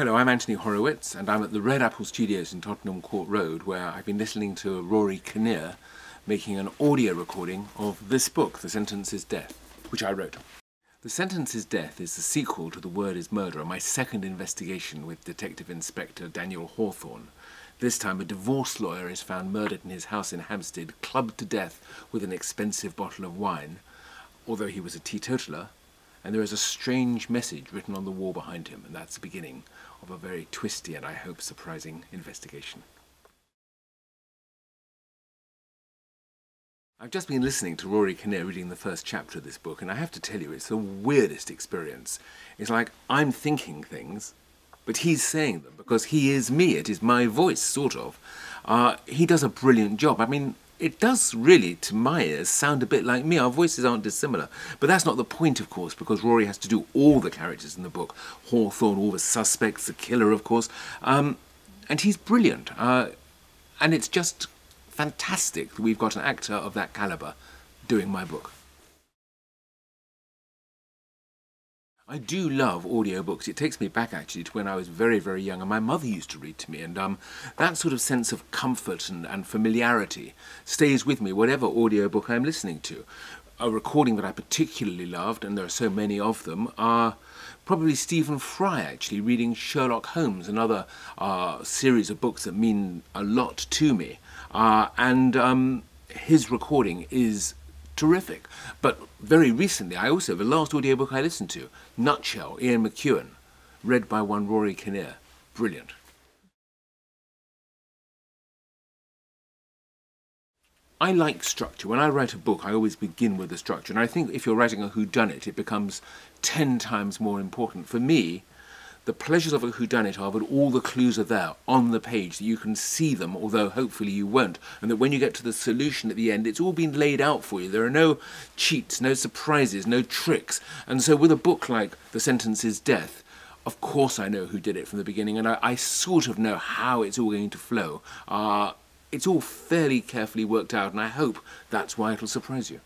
Hello, I'm Anthony Horowitz, and I'm at the Red Apple Studios in Tottenham Court Road, where I've been listening to Rory Kinnear making an audio recording of this book, The Sentence is Death, which I wrote. The Sentence is Death is the sequel to The Word is Murder, my second investigation with Detective Inspector Daniel Hawthorne. This time, a divorce lawyer is found murdered in his house in Hampstead, clubbed to death with an expensive bottle of wine. Although he was a teetotaler, and there is a strange message written on the wall behind him, and that's the beginning of a very twisty and I hope surprising investigation. I've just been listening to Rory Kinnear reading the first chapter of this book, and I have to tell you, it's the weirdest experience. It's like I'm thinking things, but he's saying them because he is me. It is my voice, sort of. Uh, he does a brilliant job. I mean, it does really, to my ears, sound a bit like me. Our voices aren't dissimilar. But that's not the point, of course, because Rory has to do all the characters in the book. Hawthorne, all the suspects, the killer, of course. Um, and he's brilliant. Uh, and it's just fantastic that we've got an actor of that calibre doing my book. I do love audiobooks. It takes me back actually to when I was very, very young and my mother used to read to me and um, that sort of sense of comfort and, and familiarity stays with me whatever audiobook I'm listening to. A recording that I particularly loved, and there are so many of them, are probably Stephen Fry actually reading Sherlock Holmes, another uh, series of books that mean a lot to me. Uh, and um, his recording is terrific. But very recently, I also, the last audiobook I listened to, Nutshell, Ian McEwan, read by one Rory Kinnear. Brilliant. I like structure. When I write a book, I always begin with a structure. And I think if you're writing a whodunit, it becomes ten times more important. For me, the pleasures of a whodunit are that all the clues are there on the page, that you can see them, although hopefully you won't, and that when you get to the solution at the end, it's all been laid out for you. There are no cheats, no surprises, no tricks. And so with a book like The Sentence is Death, of course I know who did it from the beginning, and I, I sort of know how it's all going to flow. Uh, it's all fairly carefully worked out, and I hope that's why it'll surprise you.